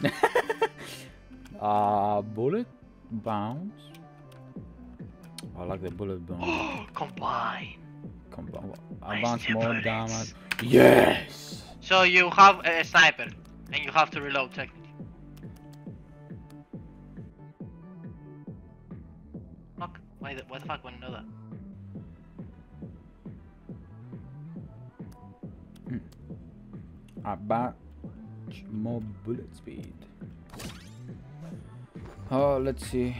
uh, bullet bounce. I like the bullet bounce. Combine. Combine. Advance more bullets. damage. Yes. So you have a sniper, and you have to reload technically. Fuck. Why the, why the fuck wouldn't know that? About more bullet speed. Oh, let's see.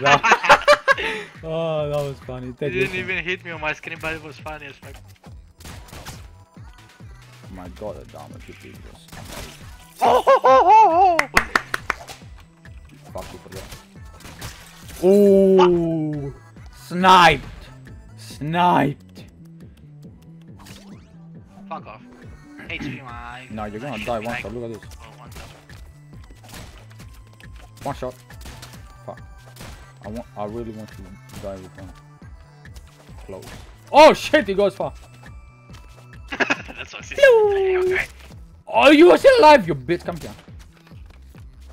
That- oh, that was funny. It Take didn't this even hit me on my screen, but it was funny as fuck. one. My god, the damage you did was amazing. Oh, oh, oh, oh, oh. Fuck you for that. Ooh! Sniped! Sniped! HP my. No, you're gonna die one like- shot. Look at this. Oh, one shot. One shot. Fuck. I want. I really want to die with one. Close. Oh shit! He goes far. That's what said. Okay. Oh, you are still alive, you bitch! Come here.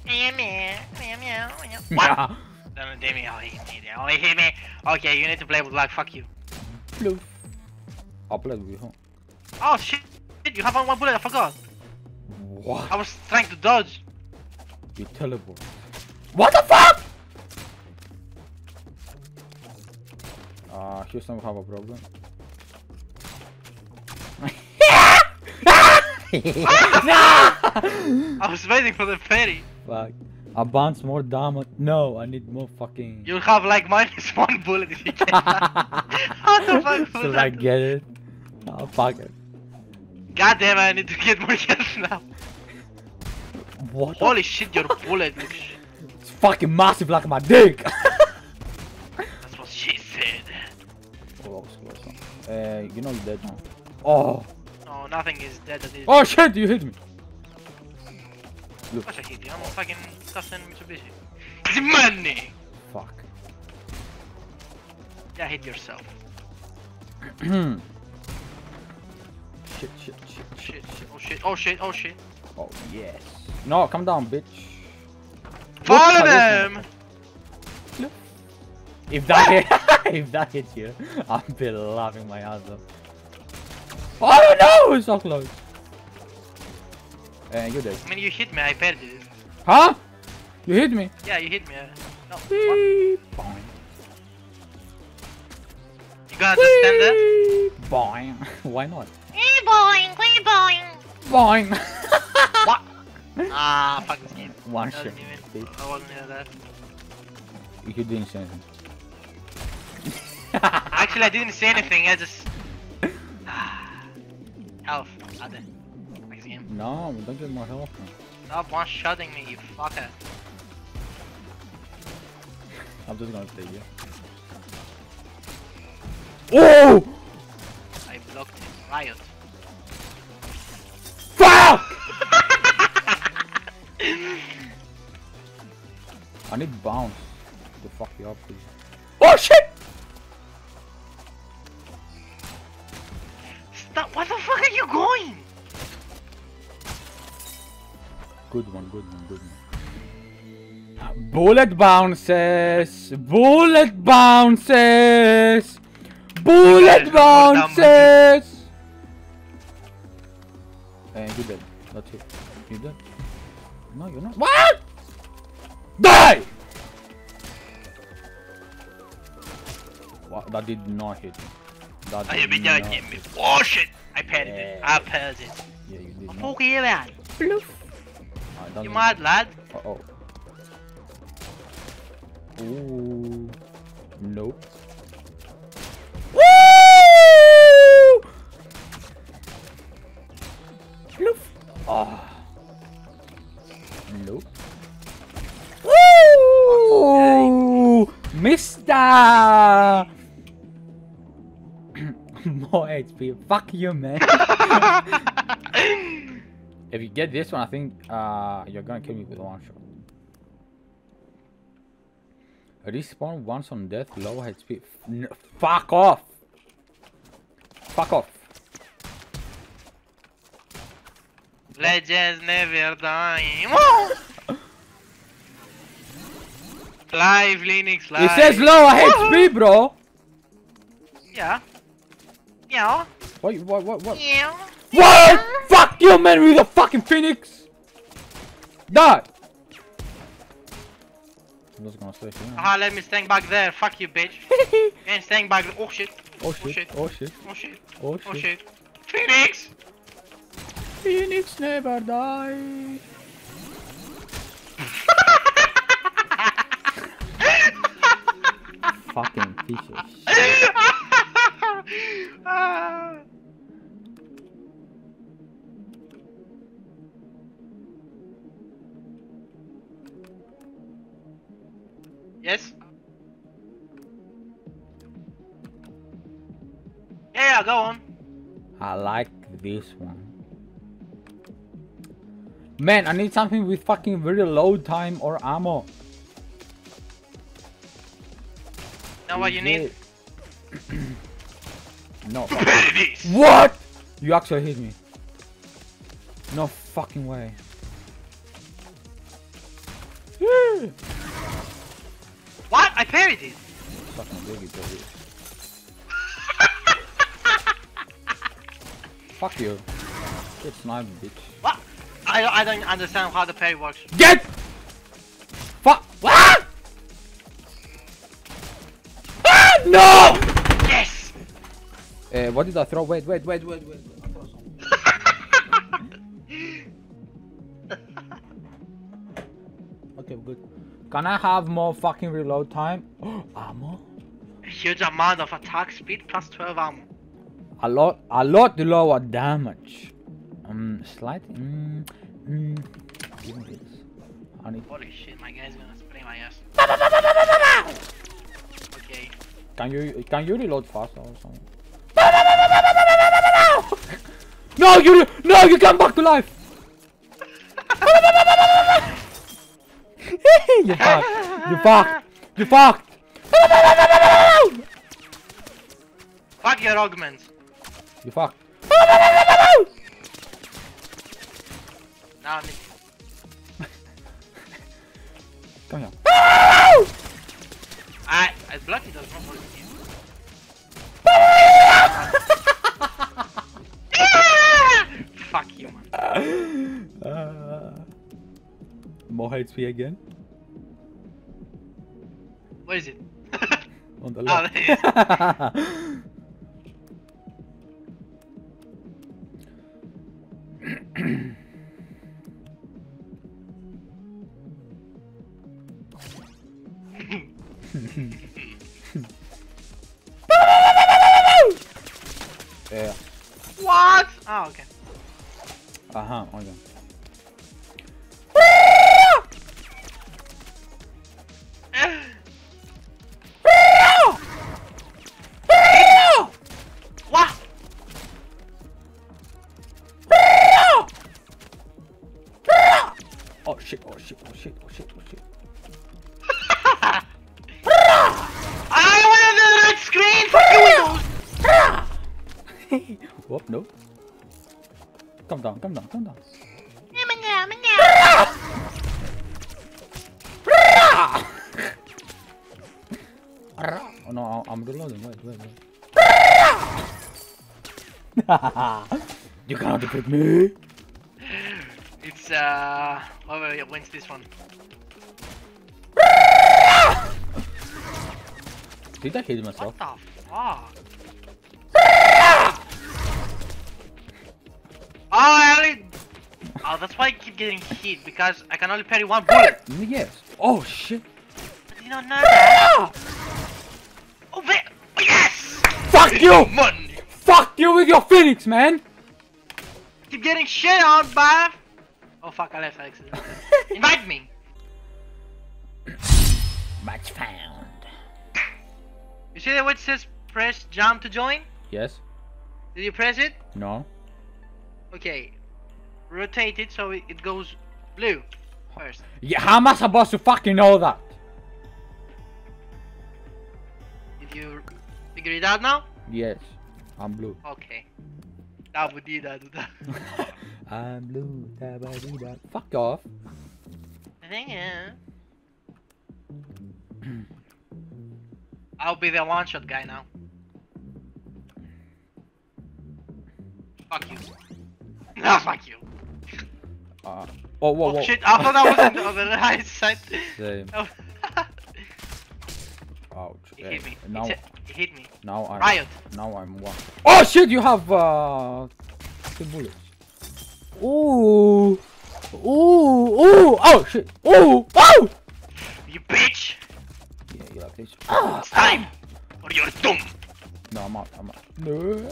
Meow, meow, meow, meow, meow. What? No, no, damn it. Oh, he hit me. Oh, he hit me. Okay, you need to play with luck. Fuck you. Blue. I'll play with you. Huh? Oh, shit. You have one bullet. I forgot. What? I was trying to dodge. You teleport. What the fuck? Uh, Houston have a problem. I was waiting for the ferry. Fuck. I bounce more damage. No, I need more fucking. You'll have like minus one bullet if you can. How the fuck was Should that? I get it? Oh, fuck it. God damn it, I need to get more health now. What? Holy shit, your bullet looks. It's fucking massive like my dick. That's what she said. oh, that was close. Uh, you know you're dead now. Oh. No, nothing is dead is. Oh shit! You hit me. Of course I hit you. I'm a fucking custom Mitsubishi. It's money! Fuck. Yeah, hit yourself. shit, shit, shit, shit, Shit, oh shit, oh shit, oh shit. Oh yes. No, come down, bitch. Follow them! If that hit, if that hits you, I'll be laughing my ass off. Oh no! It's so close. And you're dead. I mean, you hit me, I parried it. Huh? You hit me. Yeah, you hit me. uh, No? Beep. Boing. You gotta stand there? Boing. Why not? Hey, boing, hey, boing. Boing. What? Ah, fuck this game. One I shot. wasn't even, bitch. I wasn't near that. You didn't say anything. Actually, I didn't say anything, I just... Health, other. Next game. No, we don't get more health. man. Stop one-shotting me, you fucker. I'm just gonna stay here. Oh! I blocked it. Riot. Fuck! I need bounce to fuck you up, please. Oh shit! Stop, what the fuck are you going? Good one, good one, good one. Bullet bounces! Bullet bounces! Bullet guys are more dumb than bounces! And you dead. That's it. You dead? No, you're not. What? Die! What? That did not hit me. That I did have not hit me. Oh shit! I parried it. I parried it. Yeah, you did fuck you man? I don't You know. mad lad? Uh oh. Ooh. Nope. HP. Fuck you, man. If you get this one, I think uh, you're gonna kill me with one shot. Respawn once on death, low HP. N fuck off! Fuck off! Legends never die. Live, Linux, live. It says low HP, bro. Yeah. Yeah. What? What? What? What? Yeah. What? Fuck you, man, with a fucking phoenix. Die. I'm just gonna stay here. Aha, let me stand back there. Fuck you, bitch. and stand back. Oh, oh shit. Oh shit. Oh shit. Oh shit. Oh Oh shit. shit. Phoenix! Phoenix never die. Fucking piece of shit. Ah. yes? Yeah, go on. I like this one. Man, I need something with fucking very low time or ammo. Know what you need? no. What? You actually hit me. No fucking way. What? I parried it! Fucking biggie. Fuck you. Get sniped, bitch. What? I, I don't understand how the parry works. Get! Fuck! Ah! Ah! No! Yes! Uh, what did I throw? Wait, wait, wait, wait, wait. I throw something. Okay, good. Can I have more fucking reload time? ammo? Huge amount of attack speed plus 12 ammo. A lot, a lot lower damage. Um, slight. Mm, mm, give me this. I need. Holy shit, my guy's gonna spray my ass. Okay. Can you can you reload faster or something? No, no, no, no, no, no, no, no, no, you no, you come back to life. you fucked. You fucked. You fucked. Fuck your augments. You fucked. Now, me. Come here. I, I bloody does not work more HP again Where is it? on the Oh, left. there Come down! Come down! Come down! Oh no! I- I'm reloading. Wait! Wait! Wait! you cannot defeat me. It's uh, whoever wins this one. Did I hit myself? What the fuck? Oh, I only. Oh, that's why I keep getting hit because I can only parry one bullet. Yes. Oh shit! Did not know that. Oh, there. Oh, yes! Fuck you! Money. Fuck you with your phoenix, man! Keep getting shit on, bruv. Oh fuck, I left Alex. Invite me. Match found. You see that it says press jump to join? Yes. Did you press it? No. Okay. Rotate it so it, goes blue first. Yeah, how am I supposed to fucking know that? Did you figure it out now? Yes. I'm blue. Okay. That would do that. I'm blue. Da ba dee da. Fuck off. I'll be the one shot guy now. Fuck you. No, fuck you. Uh, oh, whoa, Oh whoa. shit, I thought that was on the, right side. Same. Oh. Ouch. he hit me. Now, he hit me. now I'm. Riot. Now I'm one. Oh shit! You have uh, two bullets. Ooh, ooh, ooh! Oh shit! Ooh, oh! You bitch! Yeah, you like this? Ah, It's time! Or you're doomed! no, I'm out. I'm out. No.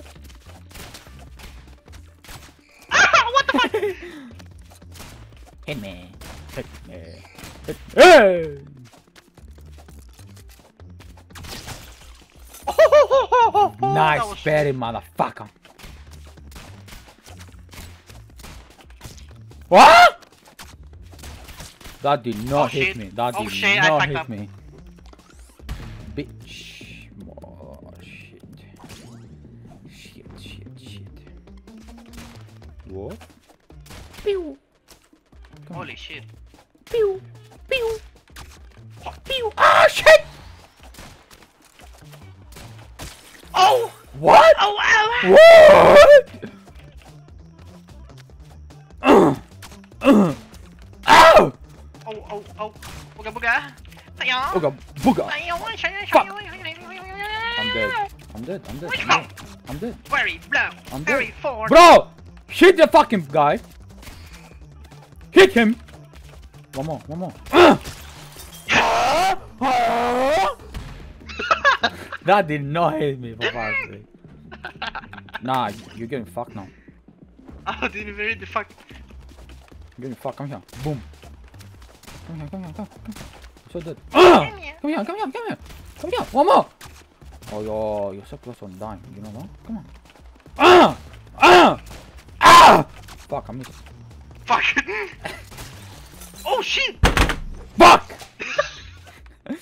Hit me. Hit me. Hit Hey! Nice, berry, motherfucker. What? That did not Oh, hit shit. me. That Oh, did shit, not hit up. me. Bitch. Oh, shit. Shit, shit, shit. What? Pew. Holy shit. Pew. Pew. Pew. Ah, shit! Oh! What? Oh, ow! What? Uh, uh, ow! Oh, oh, oh. Booga booga. Tayo. Booga, booga. Tayo. Fuck. I'm dead. I'm dead. I'm dead. I'm dead. I'm dead. Very blow. I'm Very dead. forward. Bro! Hit the fucking guy. Hit him. One more. One more. that did not hit me for fuck's sake. Nah, you're getting fucked now. I didn't even read the fuck. You're getting fucked. Come here. Boom. Come here. Come here. Come. come. So dead. Ah! Come here. Come here. Come here. Come here. One more. Oh, yo, you're so close on dying. You know that? Come on. Ah! Ah! Ah! Fuck, I missed. Fuck. oh shit. Fuck!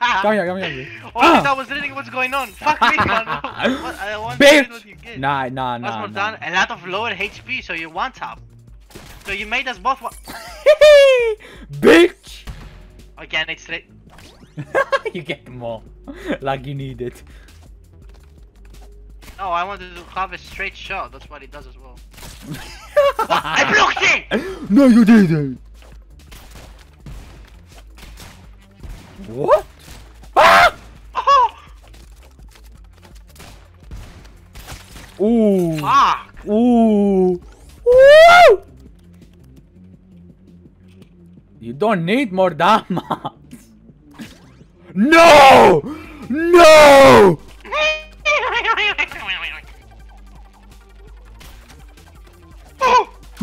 Come here, come here. Oh, Ah! I was reading what's going on. Fuck me, man. What, I want to what Bitch! you get. Nah, nah, nah. more nah. done. A lot of lower HP, so you one tap. So you made us both one. Bitch! Again, it's straight. you get more. like you need it. No, I wanted to have a straight shot. That's what it does as well. I blocked it! No, you didn't. What? Ah! Oh! Ooh. Fuck! Ooh. Woo! You don't need more damage. No! No!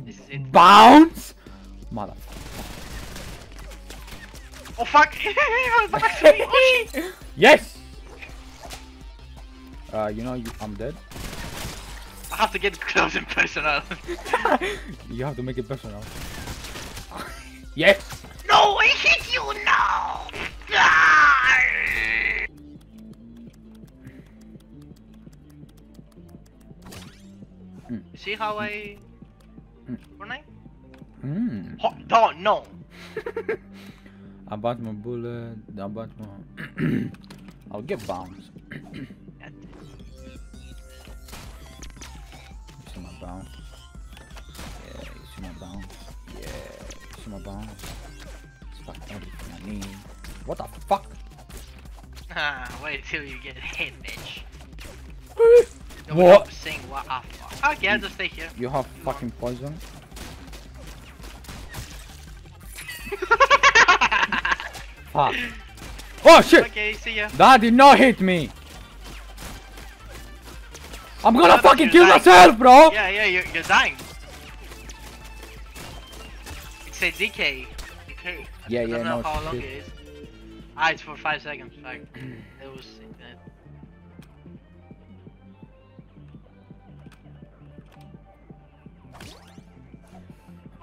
This is it. Bounce! Mother. Oh fuck! Back to me. Oh shit! yes! Uh, you know, you, I'm dead. I have to get close and personal. you have to make it personal. yes! no, I hit you now! Ah! Mm. See how I Mm. Fortnite? Hmm. Oh, don't no. I bought my bullet. I bought my. I'll get. You see my bounce? Yeah, you see my bounce? Yeah, you see my bounce? It's got everything I need. What the fuck? Ah, wait till you get hit, bitch. What? Saying what the fuck. Okay, I'll just stay here. You have fucking poison? Fuck. Oh shit! okay, see ya. That did not hit me! I'm gonna Brother, fucking kill dying. myself, bro! Yeah, yeah, you're, you're dying. say DK. DK. Yeah, I yeah, don't know no, how it's long good. it is. Ah, it's for five seconds. Fuck. it was infinite.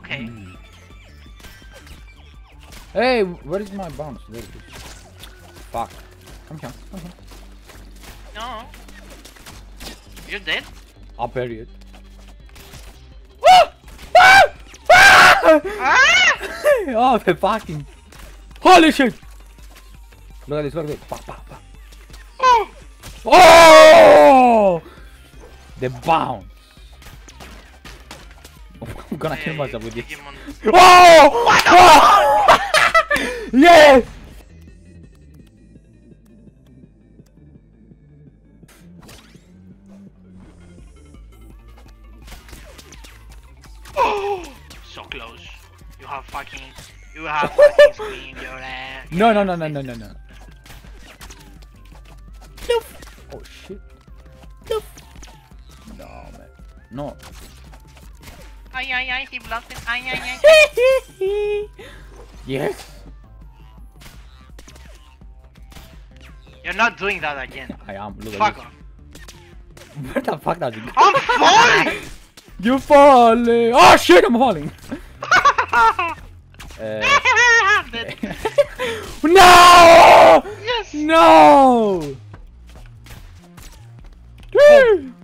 Okay. Hey, where is my bounce? There it is. Fuck. Come here. Come here. No. You're dead? I'll bury it. Ah! oh, the fucking. Holy shit! Look at this, look at this. Pa, pa, pa. Oh! Oh! The bounce. Gonna kill myself with this. Oh! oh! yes! so close. You have fucking. You have fucking screamed your ass. No, no, no, no, no, no, no. Oh shit. No, man. No. Ay, ay, ay, he blocked it. Ay, ay, ay. yes. You're not doing that again. I am. Look at Fuck this. off. Where the fuck does it go? I'm falling! You falling! Oh shit! I'm falling. Uh, no! Yes! No!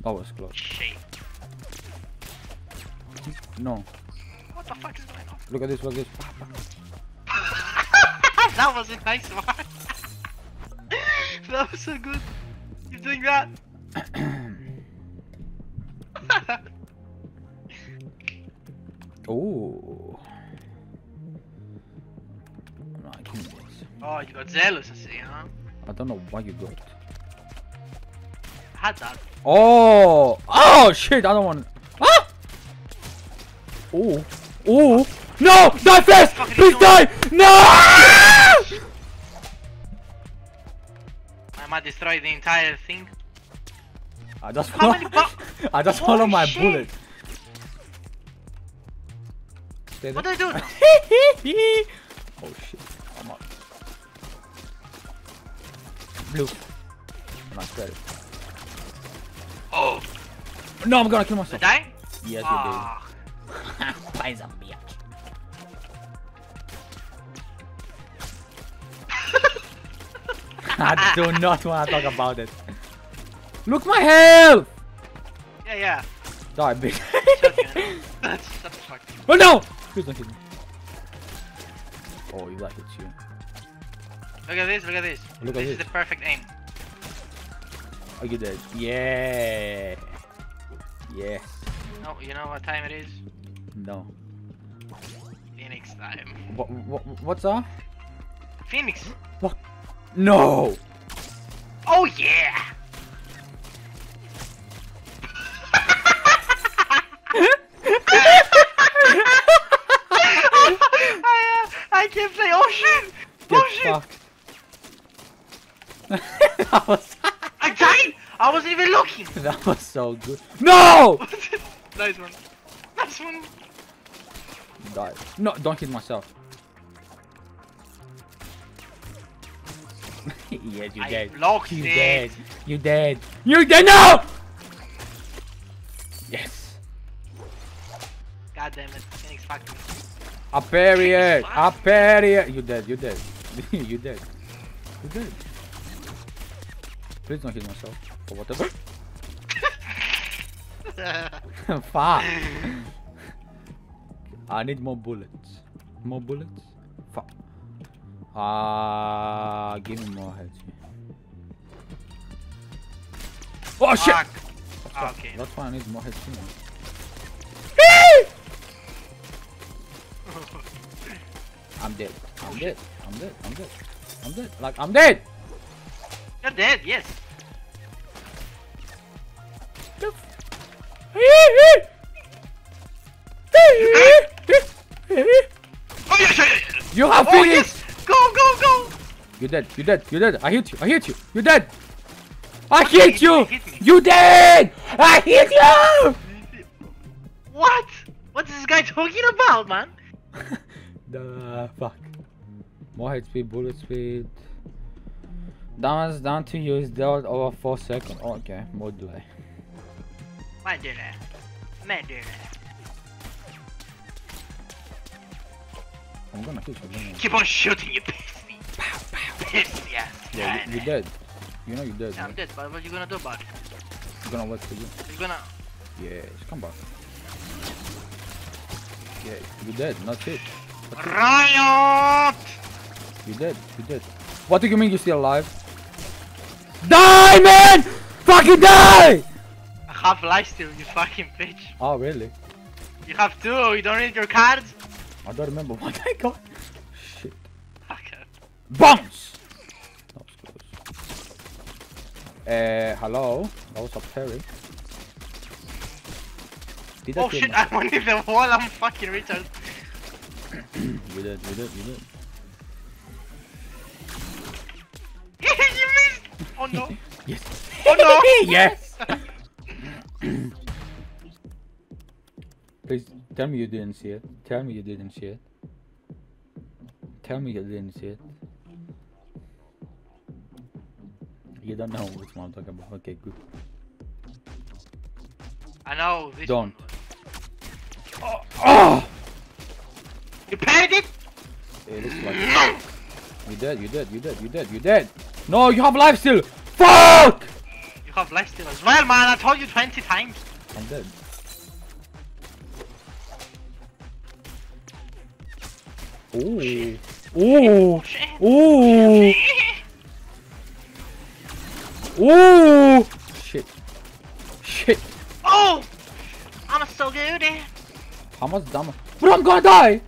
That was close. Shit. No. What the fuck is going on? Look at this. Look at this. that was a nice one. that was so good. You're doing that. oh. No, I can't this. oh, you got zealous, I see, huh? I don't know why you got. I had that. Oh! Oh shit! I don't want. Oh! Oh! No! Die fast! Please die! No! I might destroy the entire thing. I just How follow. I just Holy follow my shit. bullet. Stay What there. do I do now? oh shit! I'm up. Blue. I'm not ready. Oh, No, I'm gonna kill did myself. I die? Yes, you did. Buy some bitch. I do not want to talk about it. Look my health! yeah, yeah. Die, bitch. That's that's fucking. oh no! Please don't hit me. Oh, you like it, you. Look at this. Look at this. Look at this is this. the perfect aim. Oh, you did. Yeah. Yes. No, you know what time it is? No. Phoenix time. What, what, what's that? Phoenix. What? No! Oh yeah. I, uh, I can say, oh shit! Oh shit! that was I died! I wasn't even looking! that was so good. No! nice one. Nice one. Die. No, don't hit myself. yes, you I dead. blocked You it. dead. You're dead. You're dead. No! Yes. God damn it. Phoenix fucked me. I parry it. I parry it. You dead. You dead. you dead. You dead. Please don't hit myself. Or whatever. Fuck. I need more bullets. More bullets? Fuck. Ah, give me more heads. Oh shit! Fuck. That's why- okay. That's why I need more heads too. I'm dead. I'm dead. I'm dead. I'm dead. I'm dead. Like I'm dead. You're dead, yes. You have Oh, Phoenix. yes. Go, go, go. You're dead. You're dead. You're dead. I hit you. I hit you. You're dead. I What hit you. Hit. You dead. I hit you. What? What's this guy talking about, man? The fuck. More HP, bullet speed. Damage down to you is dealt over 4 seconds. Oh, okay, more delay. Might do that. Might I'm gonna shoot you. don't Keep on shooting, you pussy. Pussy ass. you? Yeah, you, you're dead. You know you're dead. Yeah, I'm dead, but what you gonna do about it? You're gonna wait for you. You gonna... Yes, come back. Yeah, you're dead. Not it. Riot! You're dead. You're dead. What do you mean you're still alive? Die, man! Fucking die! I have life still, you fucking bitch. Oh, really? You have two, you don't need your cards? I don't remember what I got. Shit. Fucker. Bounce! That was close. Uh, hello? That was a parry. Did I Oh shit? I went in the wall, I'm fucking retard. You did, you did, you did. you missed! Oh no. Yes. Oh no! yes! Please tell me you didn't see it. Tell me you didn't see it. Tell me you didn't see it. You don't know which one I'm talking about. Okay, good. I know this Don't. one. Oh! oh! You paid it? It looks like you dead, you dead, you dead, you dead, you dead. No, you have life still. Fuck! You have life still as well, man. I told you 20 times. I'm dead. Ooh. Ooh. Ooh. Ooh. Shit. Shit. oh! I'm so good. How much damage? Bro, I'm gonna die.